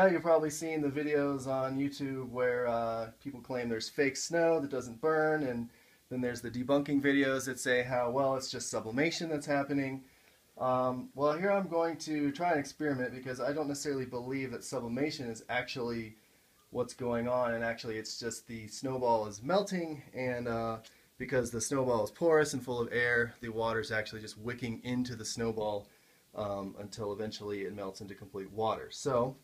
Now you've probably seen the videos on YouTube where uh, people claim there's fake snow that doesn't burn, and then there's the debunking videos that say how, well, it's just sublimation that's happening. Um, well, here I'm going to try and experiment because I don't necessarily believe that sublimation is actually what's going on, and actually it's just the snowball is melting, and uh, because the snowball is porous and full of air, the water is actually just wicking into the snowball um, until eventually it melts into complete water. So,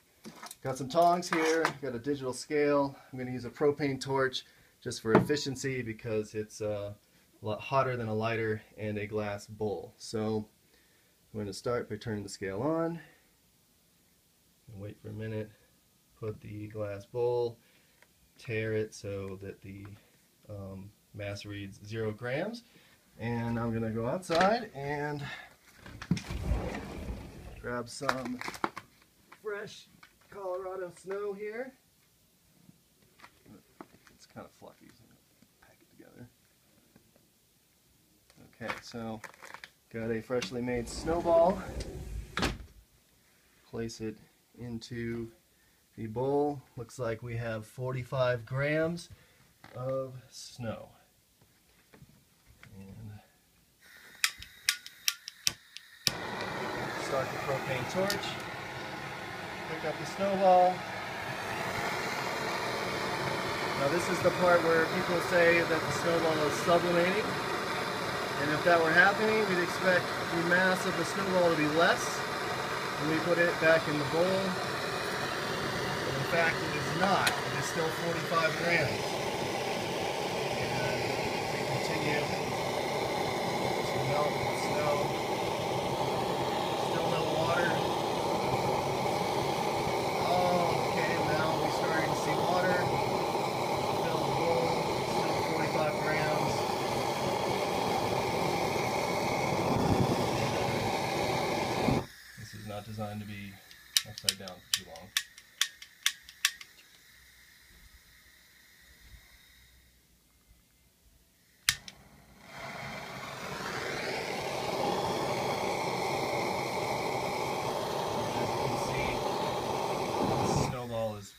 got some tongs here, got a digital scale. I'm going to use a propane torch just for efficiency because it's uh, a lot hotter than a lighter and a glass bowl. So, I'm going to start by turning the scale on and wait for a minute. Put the glass bowl, tare it so that the um, mass reads zero grams. And I'm going to go outside and grab some fresh Colorado snow here. It's kind of fluffy, so pack it together. Okay, so got a freshly made snowball. Place it into the bowl. Looks like we have 45 grams of snow. start the propane torch, pick up the snowball. Now this is the part where people say that the snowball is sublimating. And if that were happening, we'd expect the mass of the snowball to be less when we put it back in the bowl. But in fact, it is not. It is still 45 grams. And we continue to melt the snow. Still no water. Okay, now we're starting to see water. Fill the bowl. Still 45 grams. This is not designed to be upside down for too long.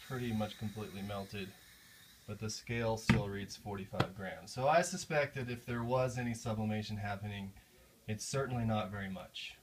Pretty much completely melted, but the scale still reads 45 grams. So I suspect that if there was any sublimation happening, it's certainly not very much.